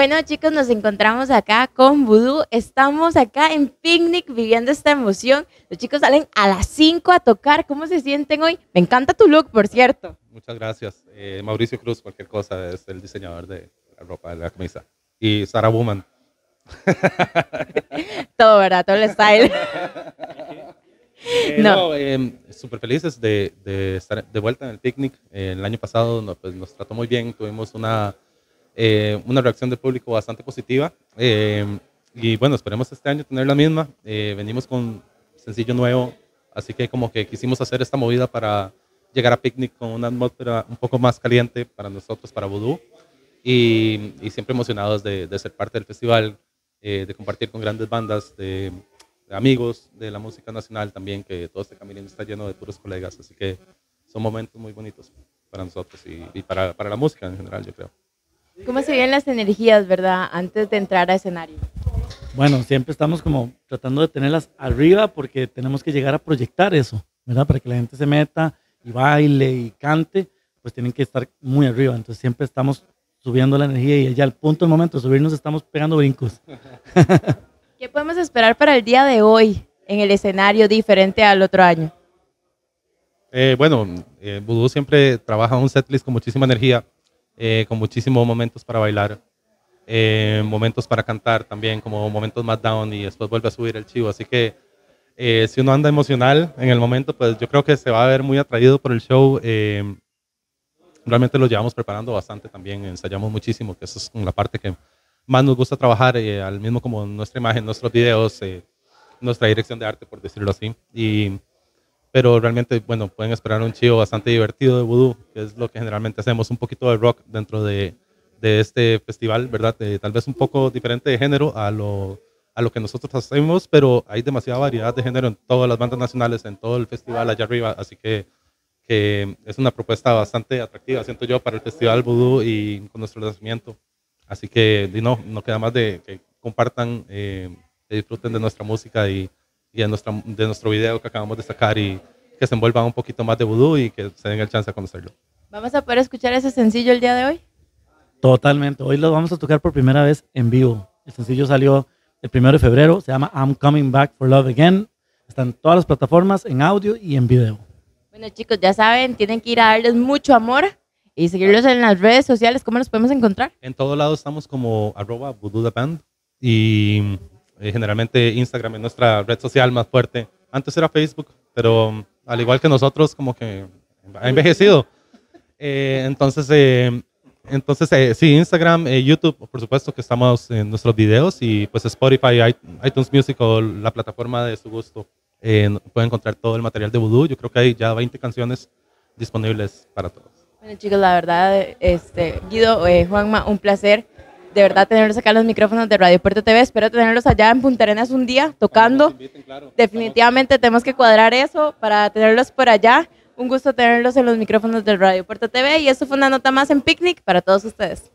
Bueno, chicos, nos encontramos acá con Voodoo. Estamos acá en Picnic viviendo esta emoción. Los chicos salen a las 5 a tocar. ¿Cómo se sienten hoy? Me encanta tu look, por cierto. Muchas gracias. Eh, Mauricio Cruz, cualquier cosa, es el diseñador de la ropa, de la camisa. Y Sarah Woman. Todo, ¿verdad? Todo el style. Eh, no, eh, súper felices de, de, estar de vuelta en el picnic. Eh, el año pasado no, pues, nos trató muy bien, tuvimos una, eh, una reacción del público bastante positiva. y bueno, esperemos este año tener la misma. venimos con sencillo nuevo, así que como que quisimos hacer esta movida para llegar a picnic con una atmósfera un poco más caliente para nosotros, para Voodoo. Y, y siempre emocionados de, ser parte del festival, de compartir con grandes bandas, de amigos de la música nacional también, que todo este camino está lleno de puros colegas, así que son momentos muy bonitos para nosotros y, para, para, la música en general, yo creo. ¿Cómo se ven las energías, verdad, antes de entrar a escenario? Bueno, siempre estamos como tratando de tenerlas arriba porque tenemos que llegar a proyectar eso, ¿verdad? Para que la gente se meta y baile y cante, pues tienen que estar muy arriba. Entonces siempre estamos subiendo la energía y ya al punto del momento de subirnos estamos pegando brincos. ¿Qué podemos esperar para el día de hoy en el escenario diferente al otro año? Eh, bueno, eh, Voodoo siempre trabaja un setlist con muchísima energía, eh, con muchísimos momentos para bailar, eh, momentos para cantar también, como momentos más down y después vuelve a subir el chivo. Así que eh, si uno anda emocional en el momento, pues yo creo que se va a ver muy atraído por el show. Eh, realmente lo llevamos preparando bastante también, ensayamos muchísimo, que eso es la parte que más nos gusta trabajar, eh, al mismo como nuestra imagen, nuestros videos, eh, nuestra dirección de arte, por decirlo así. Y, pero realmente, bueno, pueden esperar un chivo bastante divertido de voodoo, que es lo que generalmente hacemos, un poquito de rock dentro de, de este festival, ¿verdad? Eh, tal vez un poco diferente de género a lo, a lo que nosotros hacemos, pero hay demasiada variedad de género en todas las bandas nacionales, en todo el festival allá arriba, así que, que es una propuesta bastante atractiva, siento yo, para el Festival Voodoo y con nuestro lanzamiento. Así que no, no queda más de que compartan, eh, que disfruten de nuestra música y, y de, nuestra, de nuestro video que acabamos de sacar y que se envuelvan un poquito más de vudú y que se den el chance de conocerlo. ¿Vamos a poder escuchar ese sencillo el día de hoy? Totalmente. Hoy lo vamos a tocar por primera vez en vivo. El sencillo salió el primero de febrero. Se llama I'm Coming Back for Love Again. Está en todas las plataformas, en audio y en video. Bueno, chicos, ya saben, tienen que ir a darles mucho amor y seguirlos en las redes sociales. ¿Cómo nos podemos encontrar? En todo lado estamos como arroba Voodoo the Band y eh, generalmente Instagram es nuestra red social más fuerte. Antes era Facebook, pero al igual que nosotros, como que ha envejecido. Eh, entonces, eh, entonces eh, sí, Instagram, eh, YouTube, por supuesto que estamos en nuestros videos y pues Spotify, iTunes Music o la plataforma de su gusto. Eh, pueden encontrar todo el material de Voodoo. Yo creo que hay ya 20 canciones disponibles para todos. Bueno, chicos, la verdad, este, Guido, eh, Juanma, un placer de verdad tenerlos acá en los micrófonos de Radio Puerto TV. Espero tenerlos allá en Punta Arenas un día tocando. Inviten, claro. Definitivamente tenemos que cuadrar eso para tenerlos por allá. Un gusto tenerlos en los micrófonos del Radio Puerto TV y esto fue una nota más en Picnic para todos ustedes.